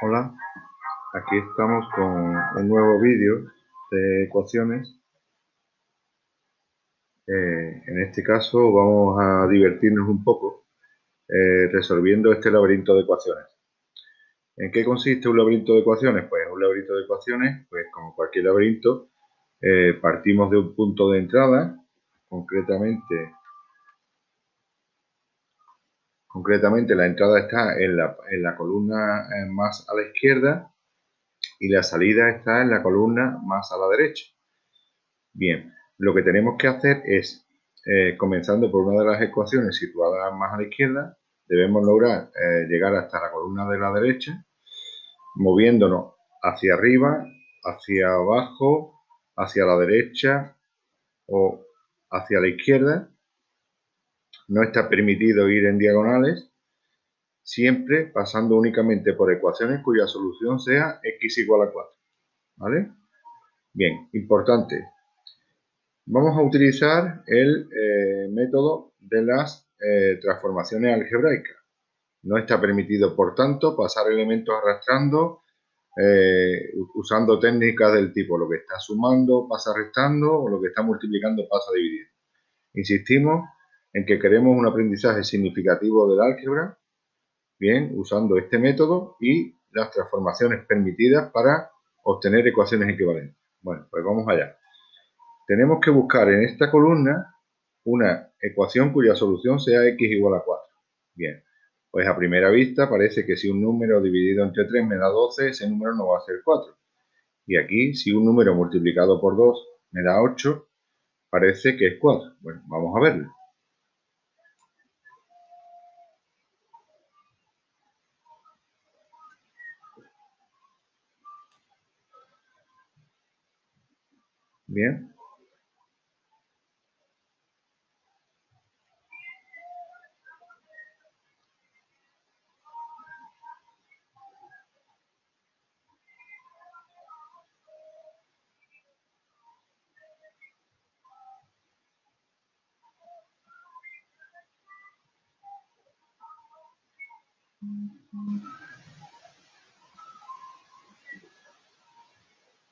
Hola, aquí estamos con un nuevo vídeo de ecuaciones. Eh, en este caso vamos a divertirnos un poco eh, resolviendo este laberinto de ecuaciones. ¿En qué consiste un laberinto de ecuaciones? Pues un laberinto de ecuaciones, pues como cualquier laberinto, eh, partimos de un punto de entrada, concretamente Concretamente, la entrada está en la, columna eh, más a la izquierda y la salida está en la columna más a la derecha. Bien, lo que tenemos que hacer es, eh, comenzando por una de las ecuaciones situadas más a la izquierda, debemos lograr eh, llegar hasta la columna de la derecha, moviéndonos hacia arriba, hacia abajo, hacia la derecha o hacia la izquierda, no está permitido ir en diagonales, siempre pasando únicamente por ecuaciones cuya solución sea x igual a 4. ¿Vale? Bien, importante. Vamos a utilizar el eh, método de las eh, transformaciones algebraicas. No está permitido, por tanto, pasar elementos arrastrando eh, usando técnicas del tipo lo que está sumando pasa restando o lo que está multiplicando pasa dividiendo. Insistimos en que queremos un aprendizaje significativo del álgebra, bien, usando este método y las transformaciones permitidas para obtener ecuaciones equivalentes. Bueno, pues vamos allá. Tenemos que buscar en esta columna una ecuación cuya solución sea x igual a 4. Bien, pues a primera vista parece que si un número dividido entre 3 me da 12, ese número no va a ser 4. Y aquí, si un número multiplicado por 2 me da 8, parece que es 4. Bueno, vamos a verlo. Bien.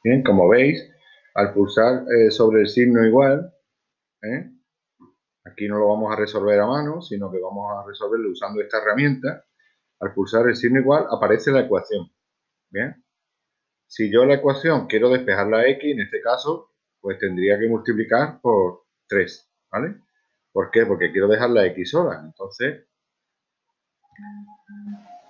Bien, como veis, al pulsar eh, sobre el signo igual, ¿eh? aquí no lo vamos a resolver a mano, sino que vamos a resolverlo usando esta herramienta. Al pulsar el signo igual aparece la ecuación. Bien. Si yo la ecuación quiero despejar la x, en este caso, pues tendría que multiplicar por 3, ¿vale? ¿Por qué? Porque quiero dejar la x sola. Entonces,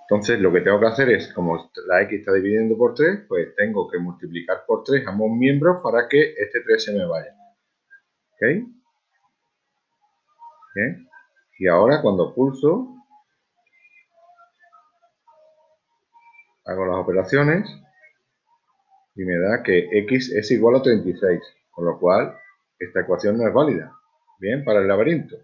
entonces, lo que tengo que hacer es, como la x está dividiendo por 3, pues tengo que multiplicar por 3 ambos miembros para que este 3 se me vaya. ¿Ok? ¿Bien? Y ahora cuando pulso, hago las operaciones y me da que x es igual a 36, con lo cual esta ecuación no es válida. Bien, para el laberinto.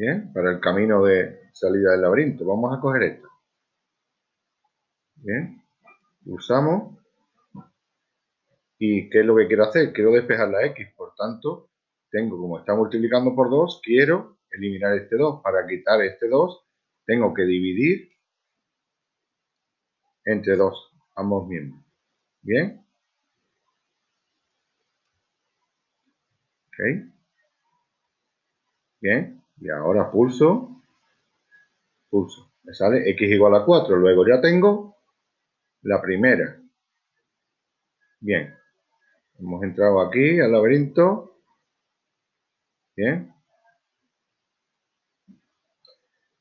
Bien, para el camino de salida del laberinto. Vamos a coger esto. Bien, usamos. ¿Y qué es lo que quiero hacer? Quiero despejar la x, por tanto, tengo, como está multiplicando por 2, quiero eliminar este 2. Para quitar este 2, tengo que dividir entre 2, ambos miembros. ¿Bien? ¿Ok? Bien. Y ahora pulso, pulso. Me sale x igual a 4. Luego ya tengo la primera. Bien. Hemos entrado aquí al laberinto. Bien.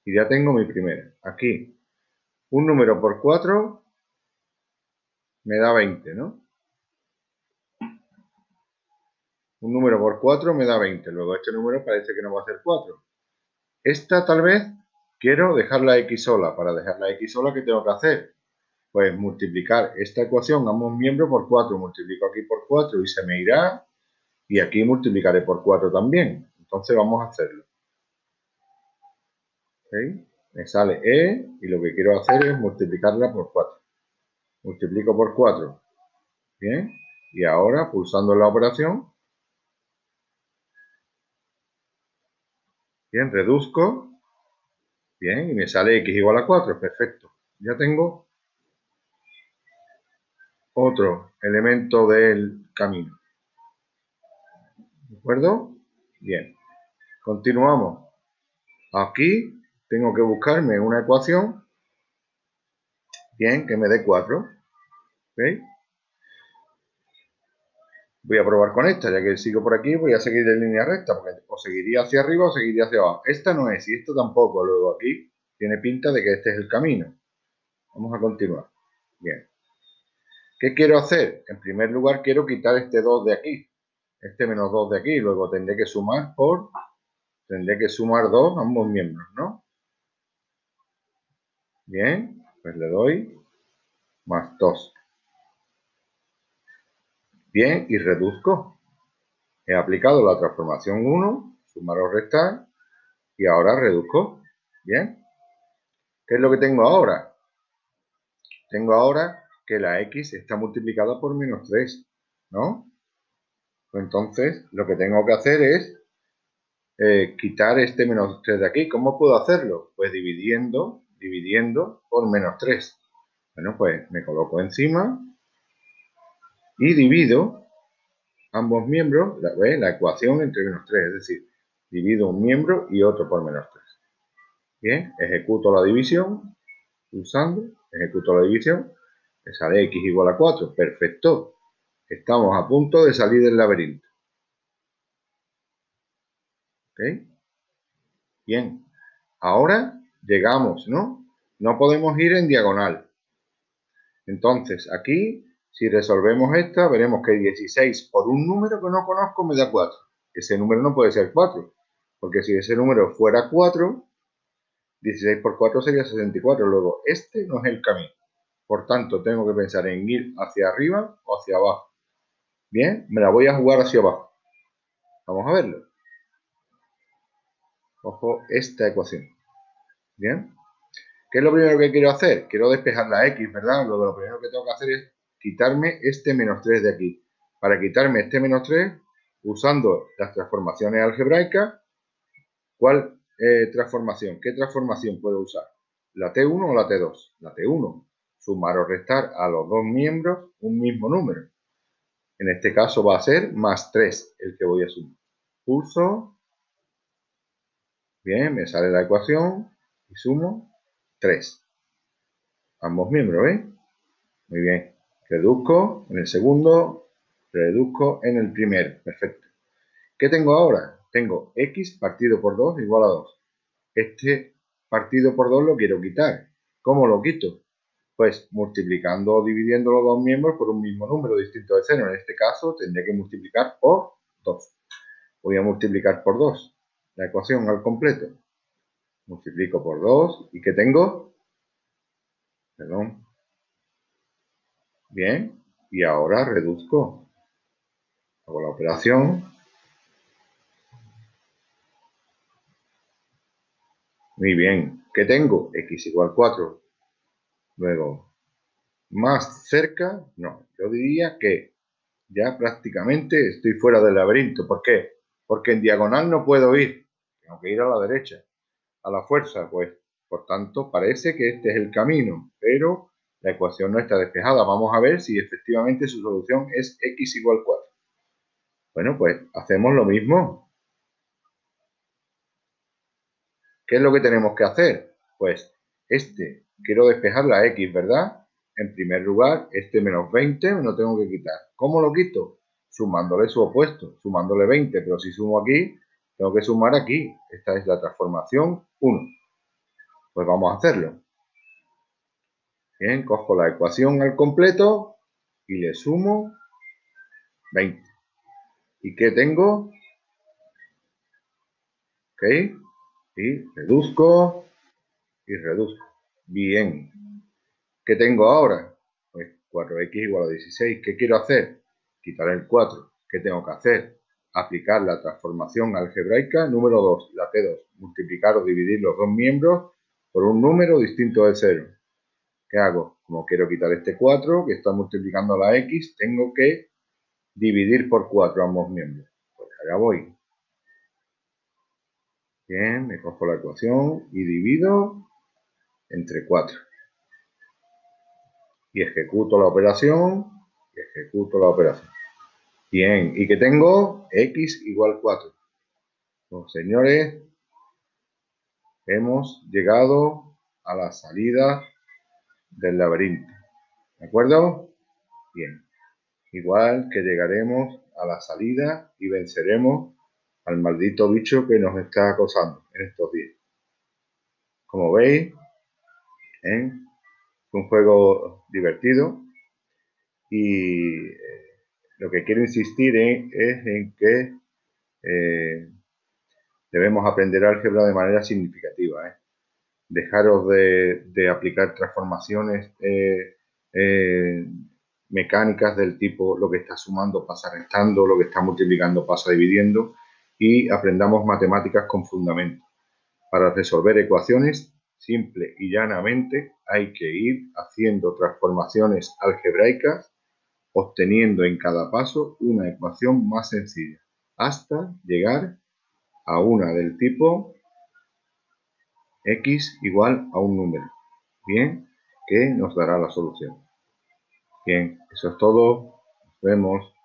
Y ya tengo mi primera. Aquí. Un número por 4 me da 20, ¿no? Un número por 4 me da 20. Luego este número parece que no va a ser 4. Esta tal vez quiero dejar la x sola. Para dejar la x sola, ¿qué tengo que hacer? Pues multiplicar esta ecuación, ambos miembros, por 4. Multiplico aquí por 4 y se me irá. Y aquí multiplicaré por 4 también. Entonces vamos a hacerlo. Me sale E y lo que quiero hacer es multiplicarla por 4. Multiplico por 4. Bien. Y ahora, pulsando la operación, Bien, reduzco. Bien, y me sale x igual a 4, perfecto. Ya tengo otro elemento del camino. ¿De acuerdo? Bien. Continuamos. Aquí tengo que buscarme una ecuación, bien, que me dé 4. ¿Veis? Voy a probar con esta, ya que sigo por aquí, voy a seguir en línea recta, porque o seguiría hacia arriba o seguiría hacia abajo. Esta no es, y esto tampoco. Luego aquí tiene pinta de que este es el camino. Vamos a continuar. Bien. ¿Qué quiero hacer? En primer lugar, quiero quitar este 2 de aquí. Este menos 2 de aquí. Luego tendré que sumar por... Tendré que sumar 2 a ambos miembros, ¿no? Bien. Pues le doy más 2. Bien, y reduzco. He aplicado la transformación 1, sumar o restar, y ahora reduzco. Bien. ¿Qué es lo que tengo ahora? Tengo ahora que la x está multiplicada por menos 3, ¿no? Entonces, lo que tengo que hacer es eh, quitar este menos 3 de aquí. ¿Cómo puedo hacerlo? Pues dividiendo, dividiendo por menos 3. Bueno, pues me coloco encima y divido ambos miembros, la, la ecuación entre menos 3, es decir, divido un miembro y otro por menos 3. Bien, ejecuto la división, pulsando, ejecuto la división, me sale x igual a 4, perfecto. Estamos a punto de salir del laberinto. Bien, ahora llegamos, ¿no? No podemos ir en diagonal. Entonces, aquí si resolvemos esta, veremos que 16 por un número que no conozco me da 4. Ese número no puede ser 4, porque si ese número fuera 4, 16 por 4 sería 64. Luego, este no es el camino. Por tanto, tengo que pensar en ir hacia arriba o hacia abajo. Bien, me la voy a jugar hacia abajo. Vamos a verlo. Ojo esta ecuación. Bien. ¿Qué es lo primero que quiero hacer? Quiero despejar la x, ¿verdad? Luego lo primero que tengo que hacer es quitarme este menos 3 de aquí. Para quitarme este menos 3, usando las transformaciones algebraicas, ¿cuál eh, transformación? ¿Qué transformación puedo usar? ¿La T1 o la T2? La T1. Sumar o restar a los dos miembros un mismo número. En este caso va a ser más 3 el que voy a sumar. Pulso. Bien, me sale la ecuación y sumo 3. Ambos miembros, ¿ves? Muy bien. Reduzco en el segundo, reduzco en el primero. Perfecto. ¿Qué tengo ahora? Tengo x partido por 2 igual a 2. Este partido por 2 lo quiero quitar. ¿Cómo lo quito? Pues multiplicando o dividiendo los dos miembros por un mismo número distinto de 0. En este caso tendría que multiplicar por 2. Voy a multiplicar por 2 la ecuación al completo. Multiplico por 2. ¿Y qué tengo? Perdón. Bien, y ahora reduzco. Hago la operación. Muy bien. ¿Qué tengo? X igual 4. Luego, más cerca, no. Yo diría que ya prácticamente estoy fuera del laberinto. ¿Por qué? Porque en diagonal no puedo ir. Tengo que ir a la derecha. A la fuerza, pues. Por tanto, parece que este es el camino. Pero la ecuación no está despejada. Vamos a ver si efectivamente su solución es x igual 4. Bueno, pues hacemos lo mismo. ¿Qué es lo que tenemos que hacer? Pues este, quiero despejar la x, ¿verdad? En primer lugar, este menos 20 me lo tengo que quitar. ¿Cómo lo quito? Sumándole su opuesto, sumándole 20, pero si sumo aquí, tengo que sumar aquí. Esta es la transformación 1. Pues vamos a hacerlo. Bien, cojo la ecuación al completo y le sumo 20. ¿Y qué tengo? Ok. Y reduzco y reduzco. Bien. ¿Qué tengo ahora? Pues 4x igual a 16. ¿Qué quiero hacer? Quitar el 4. ¿Qué tengo que hacer? Aplicar la transformación algebraica número 2, la T2. Multiplicar o dividir los dos miembros por un número distinto de 0. ¿Qué hago? Como quiero quitar este 4, que está multiplicando la x, tengo que dividir por 4 ambos miembros. Pues allá voy. Bien, me cojo la ecuación y divido entre 4. Y ejecuto la operación, y ejecuto la operación. Bien, ¿y que tengo? x igual 4. Pues señores, hemos llegado a la salida del laberinto. ¿De acuerdo? Bien. Igual que llegaremos a la salida y venceremos al maldito bicho que nos está acosando en estos días. Como veis, ¿eh? un juego divertido y eh, lo que quiero insistir es en que eh, debemos aprender álgebra de manera significativa. Dejaros de, aplicar transformaciones mecánicas del tipo lo que está sumando pasa restando, lo que está multiplicando pasa dividiendo y aprendamos matemáticas con fundamento. Para resolver ecuaciones, simple y llanamente hay que ir haciendo transformaciones algebraicas, obteniendo en cada paso una ecuación más sencilla, hasta llegar a una del tipo x igual a un número, bien, que nos dará la solución. Bien, eso es todo. Nos vemos.